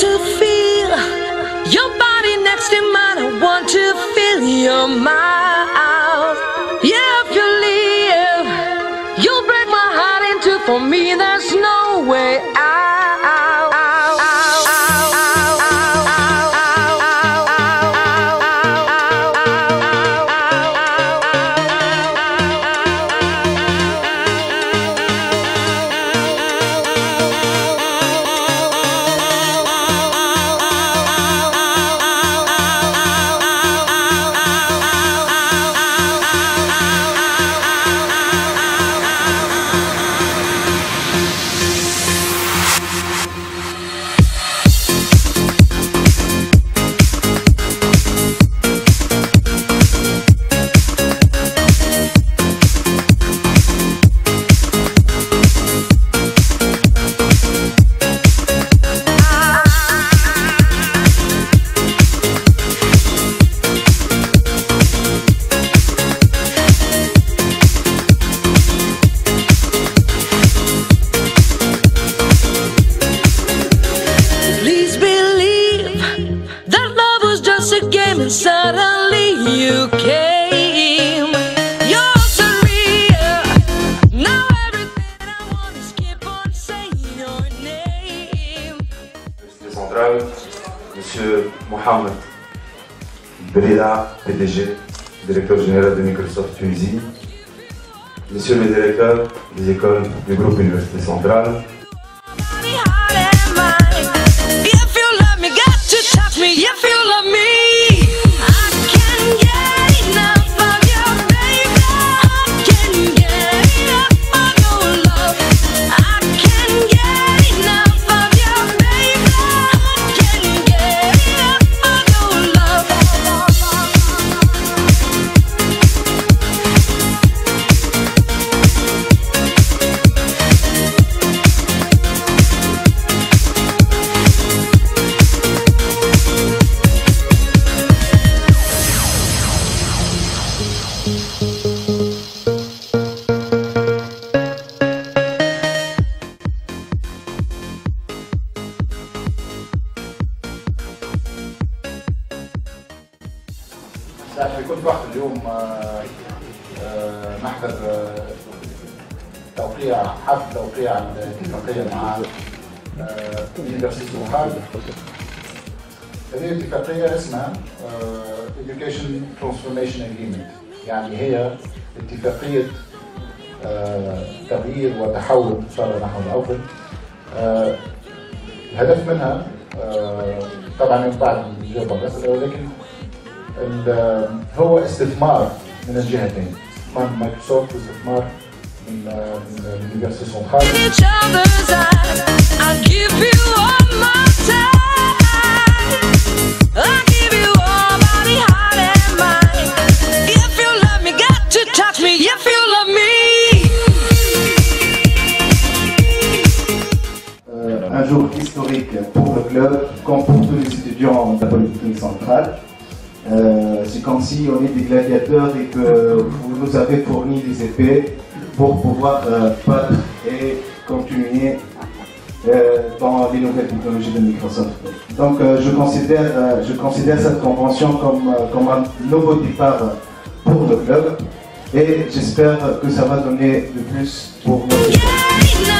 to feel your body next to mine. I want to feel your mouth. Yeah, if you leave, you'll break my heart into. For me, there's no way out. Monsieur Mohamed Breda, PDG, directeur général de Microsoft Tunisie, Monsieur le directeur des écoles du groupe Université centrale, في كل وقت اليوم آه، آه، نحضر آه، توقيع حفل توقيع الاتفاقية مع يونيفرسيتي سوهاج هذه الاتفاقية اسمها آه، Education Transformation Agreement. يعني هي اتفاقية آه، تغيير وتحول صار نحو الأفضل آه، الهدف منها آه، طبعا بعد الأسئلة ولكن هو استثمار من الجهتين. استثمار من مايكروسوفت واستثمار من من من Euh, c'est comme si on est des gladiateurs et que vous nous avez fourni des épées pour pouvoir euh, battre et continuer euh, dans les nouvelles technologies de Microsoft. Donc je, considère, je considère cette convention comme, comme un nouveau départ pour le club et j'espère que ça va donner de plus pour notre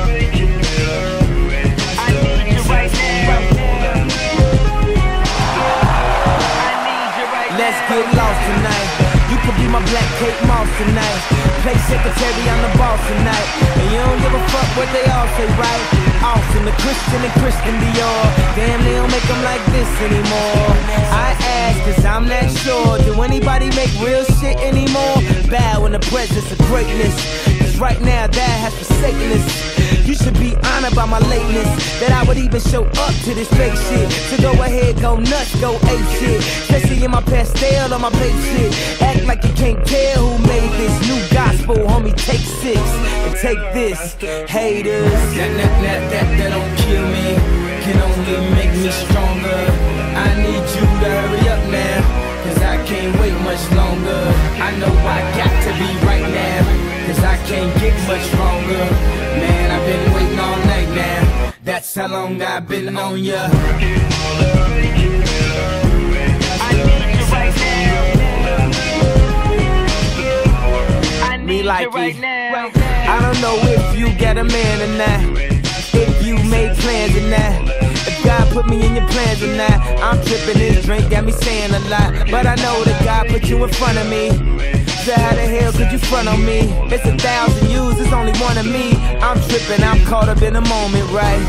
Black Kate Moss tonight. Play secretary on the boss tonight. And you don't give a fuck what they all say, right? Austin, the Christian and Christian Dior. Damn, they don't make them like this anymore. I ask, cause I'm not sure. Do anybody make real shit anymore? Bow in the presence of greatness. Right now that has forsaken us. You should be honored by my lateness. That I would even show up to this fake shit. So go ahead, go nuts, go ape shit. Especially in my pastel on my babe shit. Act like you can't tell who made this new gospel, homie. Take six and take this, haters. That, that, that, that, that don't kill me. Can only make me stronger. How long I've been on ya. Me like it. I don't know if you got a man or not. If you made plans or not. If God put me in your plans or not. I'm tripping this drink, got me saying a lot. But I know that God put you in front of me. So how the hell could you front on me? It's a thousand yous, it's only one of me. I'm tripping, I'm caught up in the moment, right?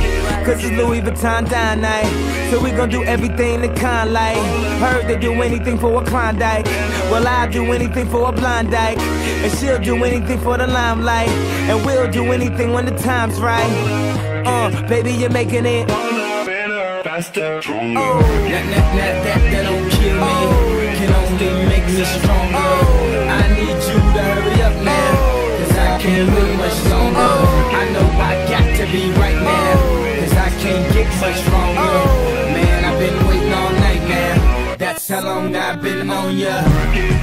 Cause it's Louis Vuitton dine night. So we gon' do everything the kind like. Heard they do anything for a Klondike. Well, I'll do anything for a blind dyke. And she'll do anything for the limelight. And we'll do anything when the time's right. Uh, baby, you're making it. faster, stronger. Oh, that, that, that, that, that don't kill me. Can only make me stronger. I need you to hurry up now. Cause I can't wait much longer. I know I got to be right now. Cause I can't get much stronger. Man, I've been waiting all night now. That's how long I've been on ya.